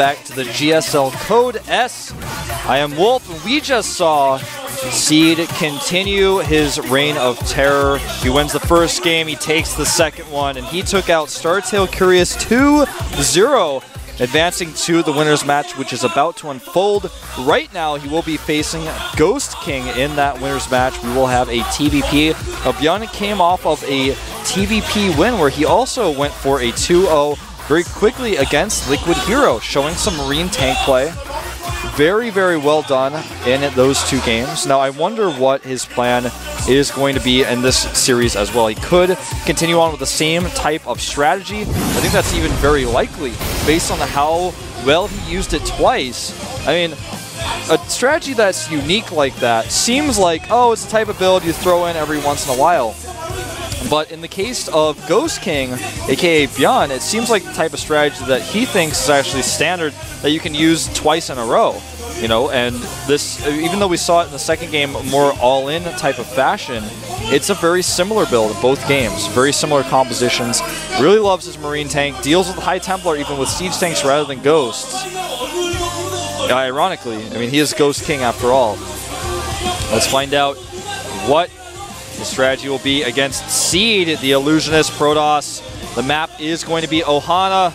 back to the GSL Code S. I am Wolf. We just saw Seed continue his reign of terror. He wins the first game, he takes the second one, and he took out StarTale Curious 2-0 advancing to the winner's match, which is about to unfold. Right now, he will be facing Ghost King in that winner's match. We will have a TVP. Now, came off of a TVP win where he also went for a 2-0 very quickly against Liquid Hero, showing some Marine tank play very, very well done in those two games. Now, I wonder what his plan is going to be in this series as well. He could continue on with the same type of strategy. I think that's even very likely based on how well he used it twice. I mean, a strategy that's unique like that seems like, oh, it's the type of build you throw in every once in a while. But in the case of Ghost King, aka Byun, it seems like the type of strategy that he thinks is actually standard that you can use twice in a row. You know, and this, even though we saw it in the second game more all-in type of fashion, it's a very similar build of both games. Very similar compositions. Really loves his Marine tank. Deals with High Templar even with Siege tanks rather than Ghosts. Ironically, I mean, he is Ghost King after all. Let's find out what the strategy will be against Seed, the Illusionist Protoss. The map is going to be Ohana.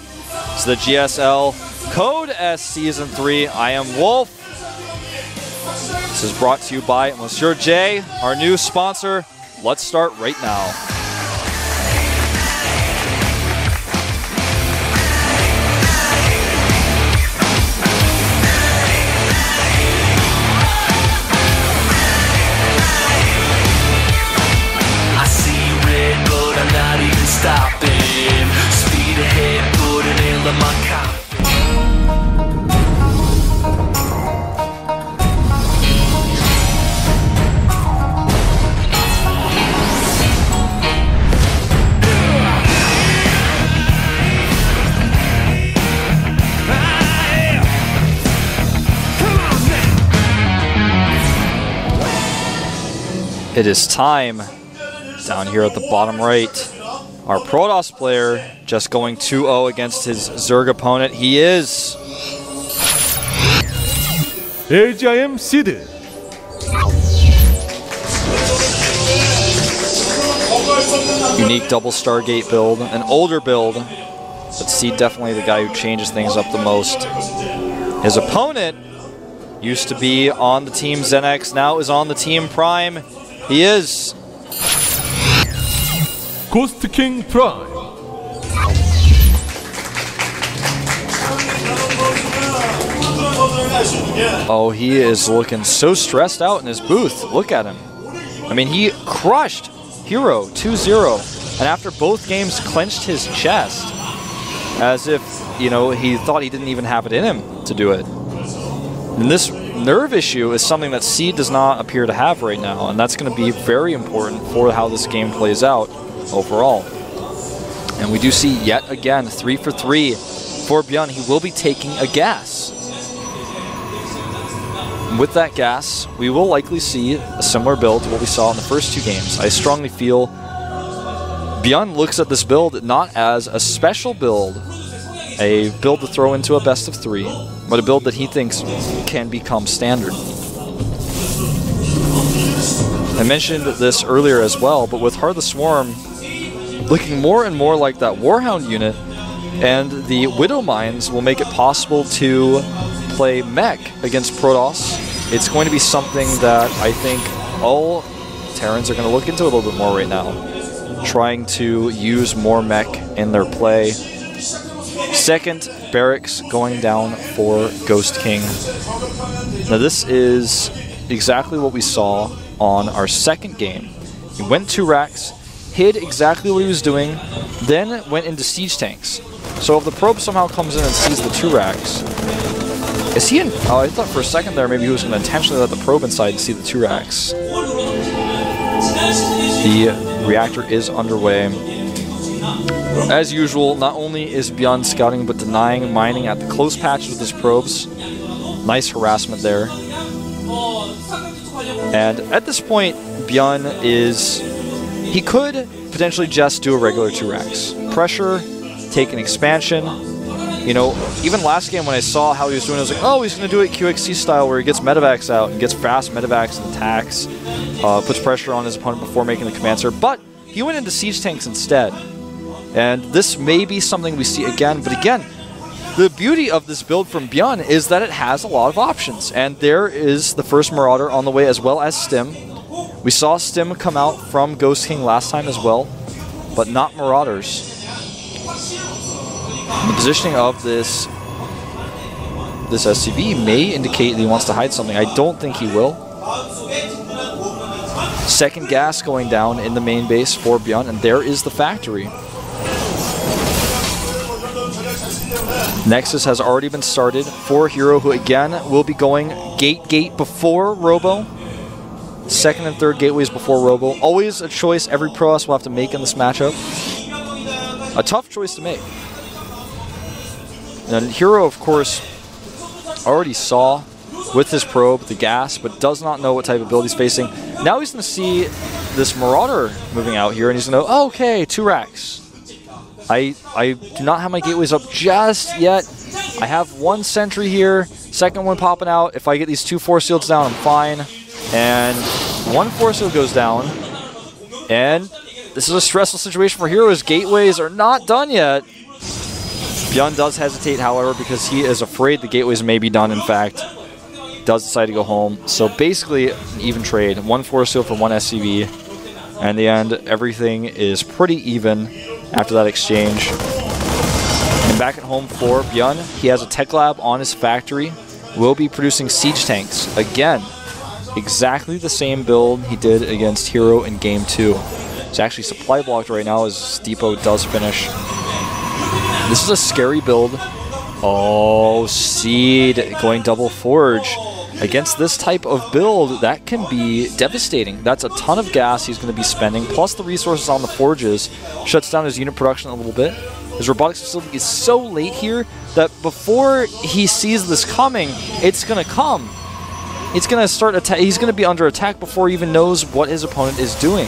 It's the GSL Code S Season 3. I am Wolf. This is brought to you by Monsieur J, our new sponsor. Let's start right now. It is time down here at the bottom right. Our Protoss player just going 2-0 against his Zerg opponent. He is... AGIM Seed. Unique double Stargate build, an older build, but Seed definitely the guy who changes things up the most. His opponent used to be on the team Zenex, now is on the team Prime. He is. Ghost King Prime. Oh, he is looking so stressed out in his booth. Look at him. I mean, he crushed Hero 2-0, and after both games clenched his chest as if, you know, he thought he didn't even have it in him to do it. And this nerve issue is something that Seed does not appear to have right now, and that's going to be very important for how this game plays out overall. And we do see yet again, three for three for Byun. He will be taking a gas. With that gas, we will likely see a similar build to what we saw in the first two games. I strongly feel Byun looks at this build not as a special build, a build to throw into a best of three, but a build that he thinks can become standard. I mentioned this earlier as well, but with Heart of the Swarm looking more and more like that Warhound unit, and the Widow Mines will make it possible to play mech against Protoss. It's going to be something that I think all Terrans are going to look into a little bit more right now, trying to use more mech in their play Second, Barracks going down for Ghost King. Now this is exactly what we saw on our second game. He went two racks, hid exactly what he was doing, then went into siege tanks. So if the probe somehow comes in and sees the two racks, is he in? Oh, I thought for a second there maybe he was going to intentionally let the probe inside and see the two racks. The reactor is underway. As usual, not only is Byun scouting, but denying mining at the close patch with his probes. Nice harassment there. And at this point, Byun is... He could potentially just do a regular 2 racks. Pressure, take an expansion, You know, even last game when I saw how he was doing, I was like, oh, he's going to do it QXC style where he gets medevacs out and gets fast medevacs and attacks, uh, puts pressure on his opponent before making the command serve. But he went into siege tanks instead. And this may be something we see again, but again, the beauty of this build from Byun is that it has a lot of options. And there is the first Marauder on the way as well as Stim. We saw Stim come out from Ghost King last time as well, but not Marauders. And the positioning of this this SCV may indicate that he wants to hide something. I don't think he will. Second gas going down in the main base for Byun, and there is the factory. Nexus has already been started for Hero, who again will be going gate gate before Robo. Second and third gateways before Robo. Always a choice every Protoss will have to make in this matchup. A tough choice to make. And Hero, of course, already saw with his probe the gas, but does not know what type of build he's facing. Now he's going to see this Marauder moving out here, and he's going to, oh, okay, two racks. I, I do not have my gateways up just yet. I have one sentry here, second one popping out. If I get these two force shields down, I'm fine. And one force shield goes down. And this is a stressful situation for Heroes. Gateways are not done yet. Byun does hesitate, however, because he is afraid the gateways may be done, in fact. Does decide to go home. So basically, an even trade. One force shield for one SCV. And the end, everything is pretty even after that exchange. And back at home for Byun, he has a tech lab on his factory. Will be producing siege tanks. Again, exactly the same build he did against Hero in game two. It's actually supply blocked right now as Depot does finish. This is a scary build. Oh, Seed going double forge. Against this type of build, that can be devastating. That's a ton of gas he's going to be spending, plus the resources on the forges. Shuts down his unit production a little bit. His robotics facility is so late here that before he sees this coming, it's going to come. It's going to start attack. He's going to be under attack before he even knows what his opponent is doing.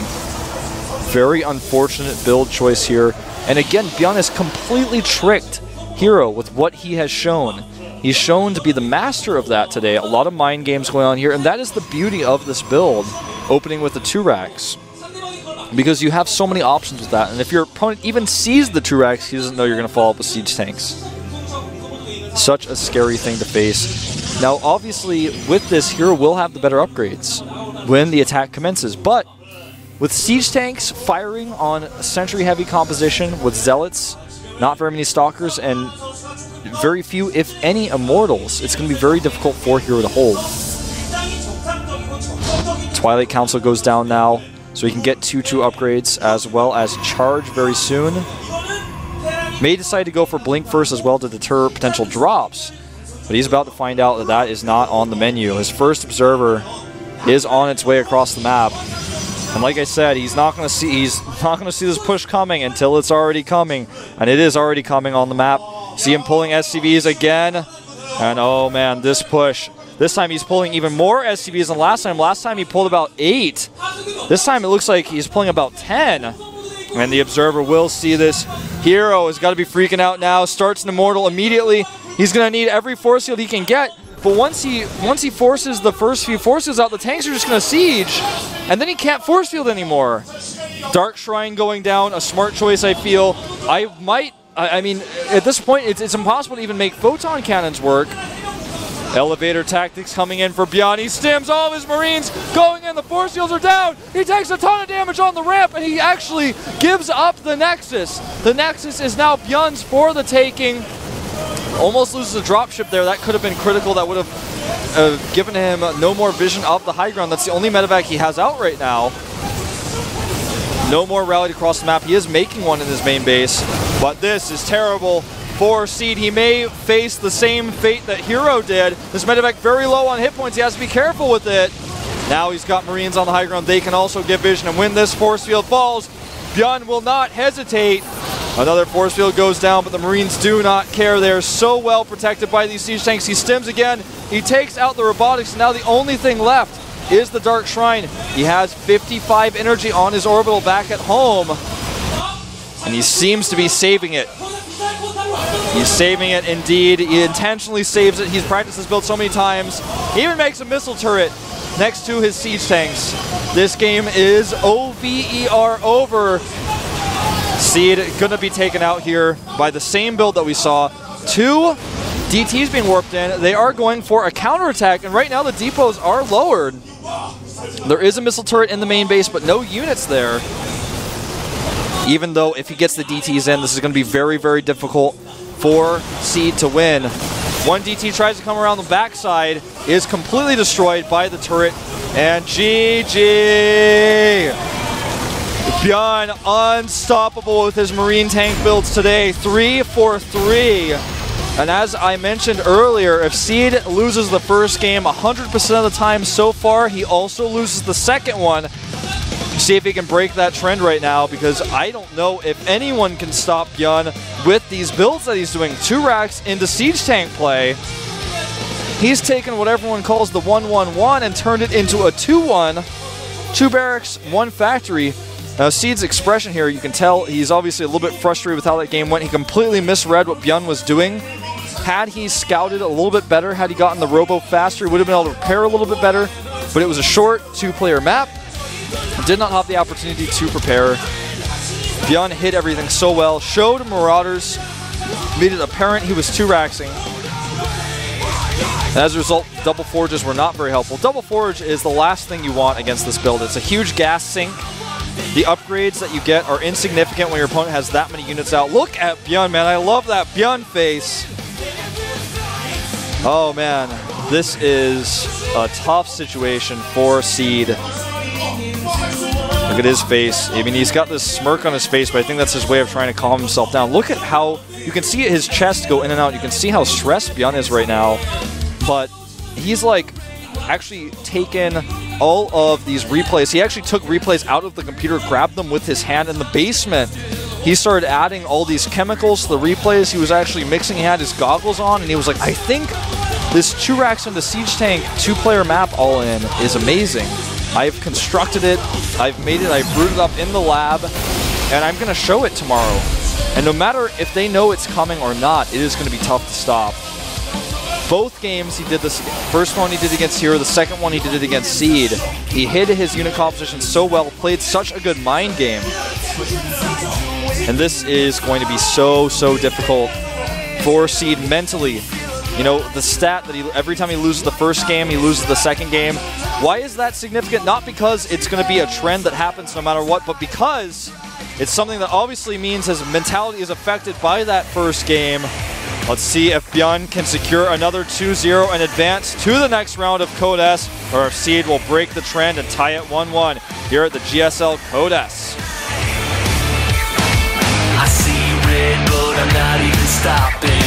Very unfortunate build choice here. And again, Byun is completely tricked Hero with what he has shown. He's shown to be the master of that today. A lot of mind games going on here, and that is the beauty of this build, opening with the two racks. Because you have so many options with that, and if your opponent even sees the two racks, he doesn't know you're going to follow up with siege tanks. Such a scary thing to face. Now, obviously, with this, Hero will have the better upgrades when the attack commences, but with siege tanks firing on sentry-heavy composition with zealots, not very many stalkers, and very few, if any, immortals, it's going to be very difficult for Hero to hold. Twilight Council goes down now, so he can get 2-2 upgrades as well as charge very soon. May decide to go for Blink first as well to deter potential drops, but he's about to find out that that is not on the menu. His first Observer is on its way across the map. And like I said, he's not going to see he's not going to see this push coming until it's already coming, and it is already coming on the map. See him pulling SCVs again. And oh man, this push. This time he's pulling even more SCVs than last time. Last time he pulled about 8. This time it looks like he's pulling about 10. And the Observer will see this. Hero has got to be freaking out now. Starts an Immortal immediately. He's going to need every force field he can get. But once he once he forces the first few forces out, the tanks are just going to siege. And then he can't force field anymore. Dark Shrine going down, a smart choice, I feel. I might I, I mean, at this point, it's, it's impossible to even make photon cannons work. Elevator tactics coming in for Byun. He stims all of his Marines going in. The force fields are down. He takes a ton of damage on the ramp, and he actually gives up the Nexus. The Nexus is now Byun's for the taking. Almost loses a dropship there. That could have been critical. That would have uh, given him no more vision of the high ground. That's the only medevac he has out right now. No more rallied across the map. He is making one in his main base. But this is terrible for Seed. He may face the same fate that Hero did. This medevac very low on hit points. He has to be careful with it. Now he's got Marines on the high ground. They can also get vision. And when this force field falls, Byun will not hesitate. Another force field goes down, but the Marines do not care. They are so well protected by these siege tanks. He stims again. He takes out the robotics. Now the only thing left is the Dark Shrine. He has 55 energy on his orbital back at home and he seems to be saving it. He's saving it indeed. He intentionally saves it. He's practiced this build so many times. He even makes a missile turret next to his siege tanks. This game is OVER over. Seed gonna be taken out here by the same build that we saw. Two DTs being warped in. They are going for a counterattack, and right now the depots are lowered. There is a missile turret in the main base, but no units there. Even though if he gets the DTs in, this is going to be very, very difficult for Seed to win. One DT tries to come around the backside, is completely destroyed by the turret, and GG! Byun unstoppable with his marine tank builds today, 3 for 3. And as I mentioned earlier, if Seed loses the first game 100% of the time so far, he also loses the second one. See if he can break that trend right now because I don't know if anyone can stop Yun with these builds that he's doing. Two racks into Siege Tank play. He's taken what everyone calls the 1-1-1 and turned it into a 2-1. Two barracks, one factory. Now, Seed's expression here, you can tell he's obviously a little bit frustrated with how that game went. He completely misread what Byun was doing. Had he scouted a little bit better, had he gotten the robo faster, he would have been able to prepare a little bit better. But it was a short two-player map. Did not have the opportunity to prepare. Byun hit everything so well. Showed Marauders. Made it apparent he was two-raxing. as a result, double forges were not very helpful. Double forge is the last thing you want against this build. It's a huge gas sink. The upgrades that you get are insignificant when your opponent has that many units out. Look at Byun, man. I love that Byun face. Oh, man. This is a tough situation for Seed. Look at his face. I mean, he's got this smirk on his face, but I think that's his way of trying to calm himself down. Look at how you can see his chest go in and out. You can see how stressed Byun is right now. But he's like actually taken all of these replays. He actually took replays out of the computer, grabbed them with his hand in the basement. He started adding all these chemicals to the replays. He was actually mixing. He had his goggles on, and he was like, I think this two racks the Siege Tank two-player map all in is amazing. I've constructed it, I've made it, I've brewed it up in the lab, and I'm going to show it tomorrow. And no matter if they know it's coming or not, it is going to be tough to stop. Both games he did this. First one he did against Hero, the second one he did it against Seed. He hid his unit composition so well, played such a good mind game. And this is going to be so, so difficult for Seed mentally. You know, the stat that he every time he loses the first game, he loses the second game. Why is that significant? Not because it's going to be a trend that happens no matter what, but because it's something that obviously means his mentality is affected by that first game. Let's see if Byun can secure another 2-0 and advance to the next round of Code S, or if Seed will break the trend and tie it 1-1 here at the GSL Code I'm not even stopping.